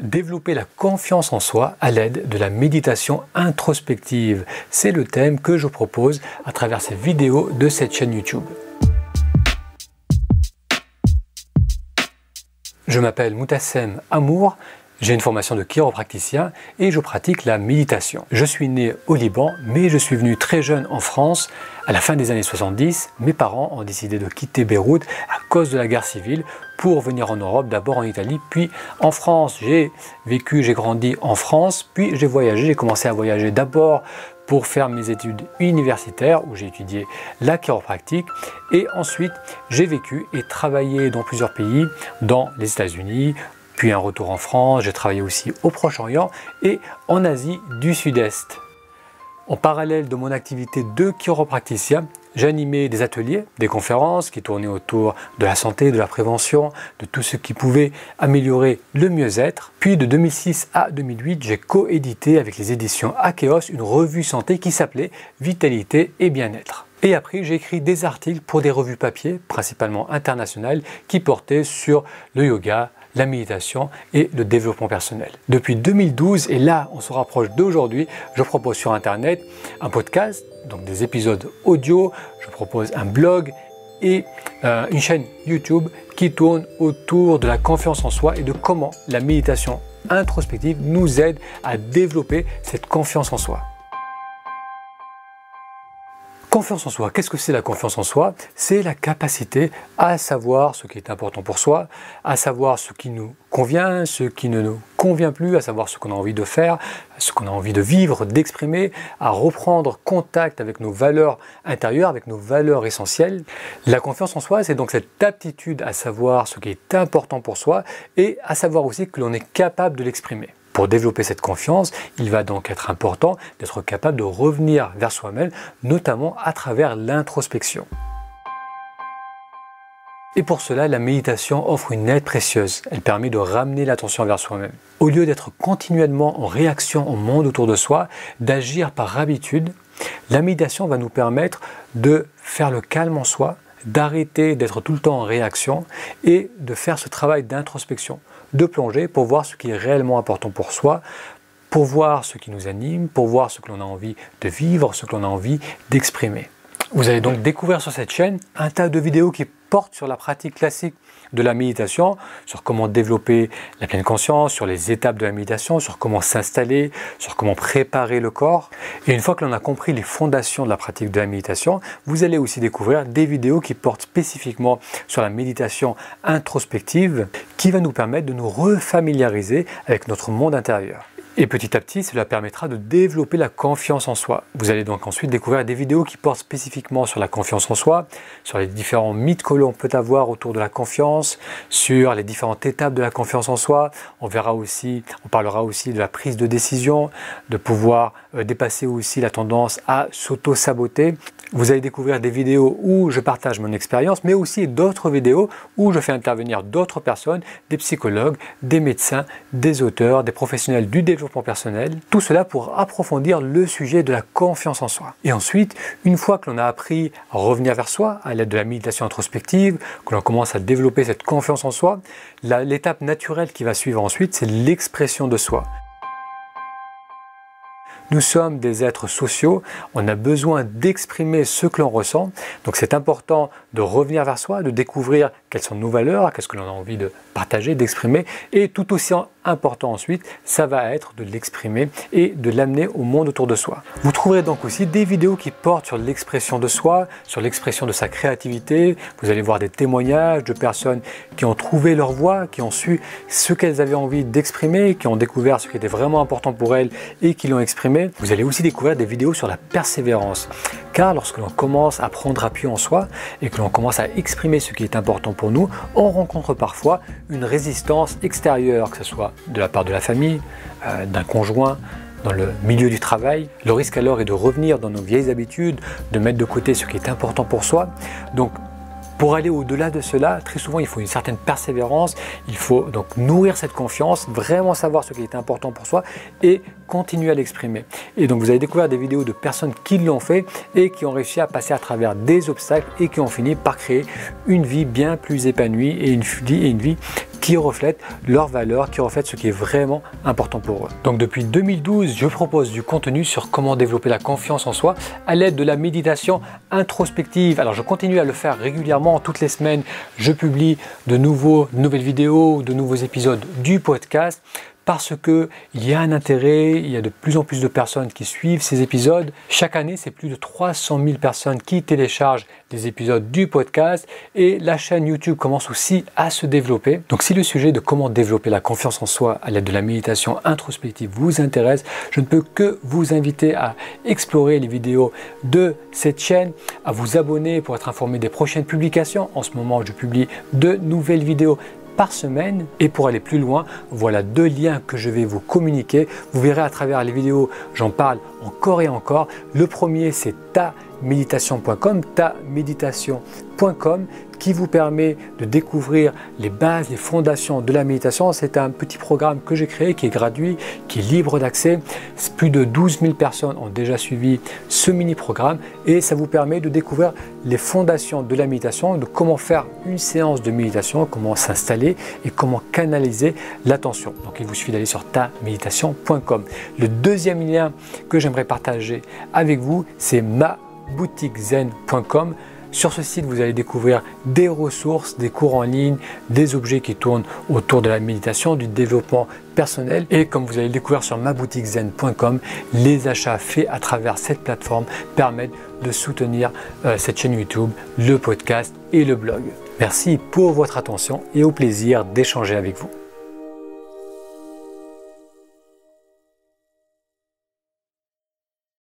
Développer la confiance en soi à l'aide de la méditation introspective. C'est le thème que je propose à travers ces vidéos de cette chaîne YouTube. Je m'appelle Moutassem Amour, j'ai une formation de chiropracticien et je pratique la méditation. Je suis né au Liban, mais je suis venu très jeune en France. À la fin des années 70, mes parents ont décidé de quitter Beyrouth cause de la guerre civile pour venir en Europe, d'abord en Italie, puis en France. J'ai vécu, j'ai grandi en France, puis j'ai voyagé, j'ai commencé à voyager d'abord pour faire mes études universitaires où j'ai étudié la chiropractique et ensuite j'ai vécu et travaillé dans plusieurs pays, dans les États-Unis, puis un retour en France, j'ai travaillé aussi au Proche-Orient et en Asie du Sud-Est. En parallèle de mon activité de chiropracticien, j'animais des ateliers, des conférences qui tournaient autour de la santé, de la prévention, de tout ce qui pouvait améliorer le mieux-être. Puis de 2006 à 2008, j'ai coédité avec les éditions Akeos une revue santé qui s'appelait Vitalité et bien-être. Et après, j'ai écrit des articles pour des revues papier, principalement internationales, qui portaient sur le yoga, la méditation et le développement personnel. Depuis 2012, et là on se rapproche d'aujourd'hui, je propose sur Internet un podcast, donc des épisodes audio, je propose un blog et euh, une chaîne YouTube qui tourne autour de la confiance en soi et de comment la méditation introspective nous aide à développer cette confiance en soi. Confiance en soi, qu'est-ce que c'est la confiance en soi? C'est la capacité à savoir ce qui est important pour soi, à savoir ce qui nous convient, ce qui ne nous convient plus, à savoir ce qu'on a envie de faire, ce qu'on a envie de vivre, d'exprimer, à reprendre contact avec nos valeurs intérieures, avec nos valeurs essentielles. La confiance en soi, c'est donc cette aptitude à savoir ce qui est important pour soi et à savoir aussi que l'on est capable de l'exprimer. Pour développer cette confiance, il va donc être important d'être capable de revenir vers soi-même, notamment à travers l'introspection. Et pour cela, la méditation offre une aide précieuse. Elle permet de ramener l'attention vers soi-même. Au lieu d'être continuellement en réaction au monde autour de soi, d'agir par habitude, la méditation va nous permettre de faire le calme en soi, d'arrêter d'être tout le temps en réaction et de faire ce travail d'introspection de plonger pour voir ce qui est réellement important pour soi, pour voir ce qui nous anime, pour voir ce que l'on a envie de vivre, ce que l'on a envie d'exprimer. Vous allez donc découvrir sur cette chaîne un tas de vidéos qui portent sur la pratique classique de la méditation, sur comment développer la pleine conscience, sur les étapes de la méditation, sur comment s'installer, sur comment préparer le corps. Et une fois que l'on a compris les fondations de la pratique de la méditation, vous allez aussi découvrir des vidéos qui portent spécifiquement sur la méditation introspective qui va nous permettre de nous refamiliariser avec notre monde intérieur. Et petit à petit, cela permettra de développer la confiance en soi. Vous allez donc ensuite découvrir des vidéos qui portent spécifiquement sur la confiance en soi, sur les différents mythes que l'on peut avoir autour de la confiance, sur les différentes étapes de la confiance en soi. On verra aussi, on parlera aussi de la prise de décision, de pouvoir euh, dépasser aussi la tendance à s'auto-saboter. Vous allez découvrir des vidéos où je partage mon expérience, mais aussi d'autres vidéos où je fais intervenir d'autres personnes, des psychologues, des médecins, des auteurs, des professionnels du développement personnel. Tout cela pour approfondir le sujet de la confiance en soi. Et ensuite, une fois que l'on a appris à revenir vers soi à l'aide de la méditation introspective, que l'on commence à développer cette confiance en soi, l'étape naturelle qui va suivre ensuite, c'est l'expression de soi. Nous sommes des êtres sociaux, on a besoin d'exprimer ce que l'on ressent. Donc c'est important de revenir vers soi, de découvrir quelles sont nos valeurs, qu'est-ce que l'on a envie de partager, d'exprimer. Et tout aussi important ensuite, ça va être de l'exprimer et de l'amener au monde autour de soi. Vous trouverez donc aussi des vidéos qui portent sur l'expression de soi, sur l'expression de sa créativité. Vous allez voir des témoignages de personnes qui ont trouvé leur voie, qui ont su ce qu'elles avaient envie d'exprimer, qui ont découvert ce qui était vraiment important pour elles et qui l'ont exprimé. Vous allez aussi découvrir des vidéos sur la persévérance. Car lorsque l'on commence à prendre appui en soi et que l'on commence à exprimer ce qui est important pour nous, on rencontre parfois une résistance extérieure, que ce soit de la part de la famille, euh, d'un conjoint, dans le milieu du travail. Le risque alors est de revenir dans nos vieilles habitudes, de mettre de côté ce qui est important pour soi. Pour aller au-delà de cela, très souvent, il faut une certaine persévérance, il faut donc nourrir cette confiance, vraiment savoir ce qui est important pour soi et continuer à l'exprimer. Et donc vous allez découvrir des vidéos de personnes qui l'ont fait et qui ont réussi à passer à travers des obstacles et qui ont fini par créer une vie bien plus épanouie et une vie, et une vie qui reflètent leurs valeurs, qui reflètent ce qui est vraiment important pour eux. Donc depuis 2012, je propose du contenu sur comment développer la confiance en soi à l'aide de la méditation introspective. Alors je continue à le faire régulièrement, toutes les semaines, je publie de nouveaux, nouvelles vidéos, de nouveaux épisodes du podcast parce qu'il y a un intérêt, il y a de plus en plus de personnes qui suivent ces épisodes. Chaque année, c'est plus de 300 000 personnes qui téléchargent des épisodes du podcast et la chaîne YouTube commence aussi à se développer. Donc si le sujet de comment développer la confiance en soi à l'aide de la méditation introspective vous intéresse, je ne peux que vous inviter à explorer les vidéos de cette chaîne, à vous abonner pour être informé des prochaines publications. En ce moment, je publie de nouvelles vidéos semaine. Et pour aller plus loin, voilà deux liens que je vais vous communiquer. Vous verrez à travers les vidéos, j'en parle encore et encore. Le premier, c'est taméditation.com, taméditation.com qui vous permet de découvrir les bases, les fondations de la méditation. C'est un petit programme que j'ai créé qui est gratuit, qui est libre d'accès. Plus de 12 000 personnes ont déjà suivi ce mini-programme et ça vous permet de découvrir les fondations de la méditation, de comment faire une séance de méditation, comment s'installer et comment canaliser l'attention. Donc il vous suffit d'aller sur taméditation.com. Le deuxième lien que j'aimerais partager avec vous, c'est maboutiquezen.com. Sur ce site, vous allez découvrir des ressources, des cours en ligne, des objets qui tournent autour de la méditation, du développement personnel. Et comme vous allez le découvrir sur maboutiquezen.com, les achats faits à travers cette plateforme permettent de soutenir euh, cette chaîne YouTube, le podcast et le blog. Merci pour votre attention et au plaisir d'échanger avec vous.